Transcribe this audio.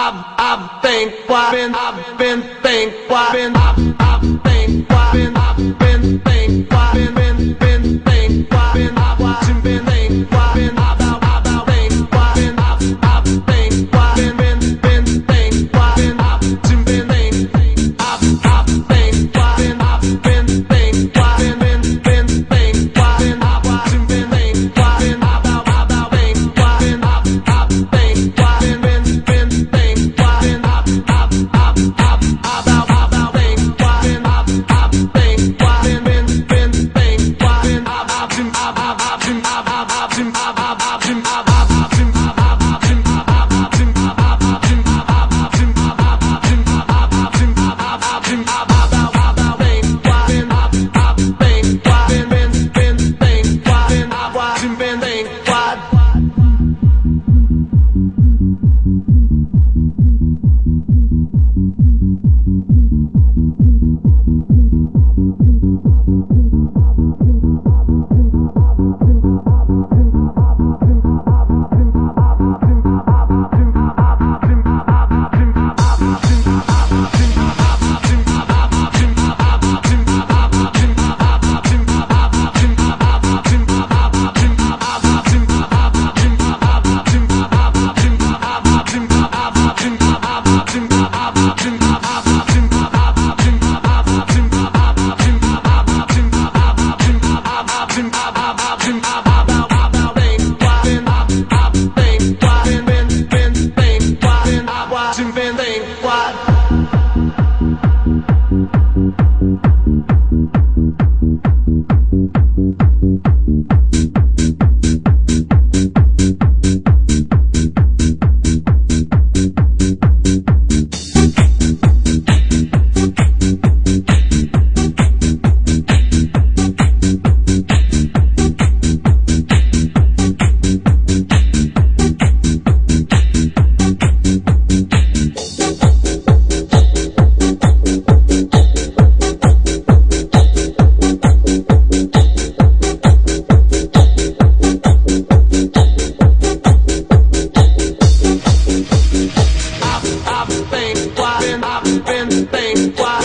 I've I've been, I've been, I've been, think, I've been, I've, I've Wow.